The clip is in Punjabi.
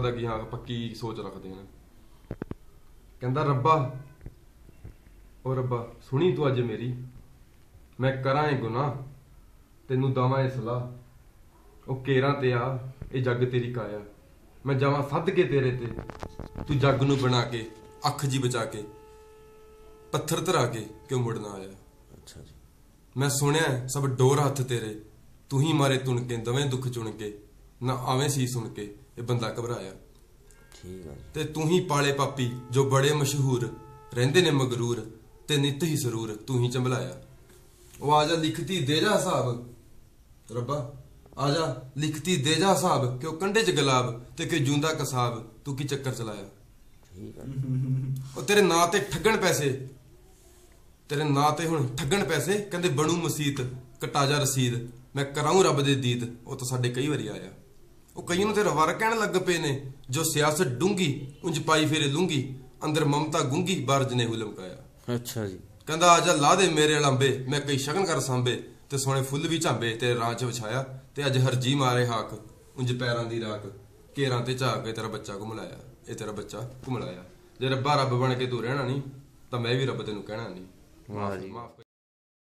ਦਾ ਕਿ ਹਾਂ ਪੱਕੀ ਸੋਚ ਰੱਖਦੇ ਨੇ ਕਹਿੰਦਾ ਰੱਬਾ ਓ ਰੱਬਾ ਸੁਣੀ ਤੂੰ ਅੱਜ ਮੇਰੀ। ਮੈਂ ਕਰਾਂ ਇਹ ਗੁਨਾਹ ਤੈਨੂੰ ਦਵਾਂ ਇਹ ਸਲਾਹ। ਉਹ ਕੇਰਾਂ ਤੇ ਆ ਇਹ ਜੱਗ ਤੇਰੀ ਕਾਇਆ। ਮੈਂ ਜਾਵਾਂ ਸੱਦ ਕੇ ਤੇਰੇ ਤੇ। ਤੂੰ ਜੱਗ ਨੂੰ ਬਣਾ ਕੇ ਅੱਖ ਜੀ ਬਚਾ ਕੇ ਪੱਥਰ ਧਰਾ ਕੇ ਕਿਉਂ ਮੁੜਨਾ ਆਇਆ? ਅੱਛਾ ਜੀ। ਮੈਂ ਸੁਣਿਆ ਸਭ ਡੋਰ ਹੱਥ ਤੇਰੇ। ਤੂੰ ਹੀ ਮਾਰੇ ਤੁਣ ਕੇ ਦਵੇਂ ਦੁੱਖ ਚੁਣ ਕੇ। ਨਾ ਆਵੇਂ ਸੀ ਸੁਣ ਕੇ ਇਹ ਬੰਦਾ ਘਬਰਾਇਆ। ਠੀਕ ਆ ਜੀ। ਤੇ ਤੂੰ ਹੀ ਪਾਲੇ ਪਾਪੀ ਜੋ ਬੜੇ ਮਸ਼ਹੂਰ ਰਹਿੰਦੇ ਨੇ ਮਗਰੂਰ ਤੇ ਨਿਤ ਹੀ ਸਰੂਰ ਤੂੰ ਹੀ ਚੰਬਲਾਇਆ। ਉਹ ਆ ਜਾ ਲਿਖਤੀ ਦੇ ਜਾ ਹਿਸਾਬ। ਰੱਬਾ ਆ ਜਾ ਲਿਖਤੀ ਦੇ ਜਾ ਹਿਸਾਬ ਕਿ ਉਹ ਕੰਡੇ ਚ ਗੁਲਾਬ ਤੇ ਕਿ ਜੂੰਦਾ ਕਸਾਬ ਤੂੰ ਕੀ ਚੱਕਰ ਚਲਾਇਆ? ਠੀਕ ਜੀ। ਉਹ ਤੇਰੇ ਨਾਂ ਤੇ ਠੱਗਣ ਪੈਸੇ। ਤੇਰੇ ਨਾਂ ਤੇ ਹੁਣ ਠੱਗਣ ਪੈਸੇ ਕਹਿੰਦੇ ਬਣੂ ਮਸੀਤ ਕਟਾ ਜਾ ਰਸੀਦ ਮੈਂ ਕਰਾਉਂ ਰੱਬ ਦੇ ਦੀਦ ਉਹ ਤਾਂ ਸਾਡੇ ਕਈ ਵਾਰੀ ਆਇਆ। ਉਹ ਕਈ ਨੂੰ ਤੇ ਰਵਾਰ ਕਹਿਣ ਲੱਗ ਪਏ ਨੇ ਜੋ ਸਿਆਸਤ ਡੂੰਗੀ ਉਂਝ ਪਾਈ ਫੇਰੇ ਲੂੰਗੀ ਅੰਦਰ ਮਮਤਾ ਗੁੰਗੀ ਬਾਰਜ ਨੇ ਹੁਲਮਕਾਇਆ ਅੱਛਾ ਜੀ। ਕਹਿੰਦਾ ਆ ਜਾ ਲਾ ਦੇ ਮੇਰੇ ਲੰਬੇ ਮੈਂ ਕਈ ਸ਼ਗਨ ਕਰ ਸਾਂਬੇ ਤੇ ਸੋਹਣੇ ਫੁੱਲ ਵੀ ਝਾਂਬੇ ਤੇਰੇ ਰਾਹ ਚ ਵਿਛਾਇਆ ਤੇ ਅੱਜ ਹਰਜੀ ਮਾਰੇ ਹਾਕ ਉਂਝ ਪੈਰਾਂ ਦੀ ਰਾਖ ਕੇਰਾਂ ਤੇ ਝਾਕ ਕੇ ਤੇਰਾ ਬੱਚਾ ਘੁਮਲਾਇਆ ਇਹ ਤੇਰਾ ਬੱਚਾ ਘੁਮਲਾਇਆ। ਜੇ ਰੱਬਾ ਰੱਬ ਬਣ ਕੇ ਤੂੰ ਰਹਿਣਾ ਨਹੀਂ ਤਾਂ ਮੈਂ ਵੀ ਰੱਬ ਤੈਨੂੰ ਕਹਿਣਾ ਨਹੀਂ ਵਾਹ ਜੀ।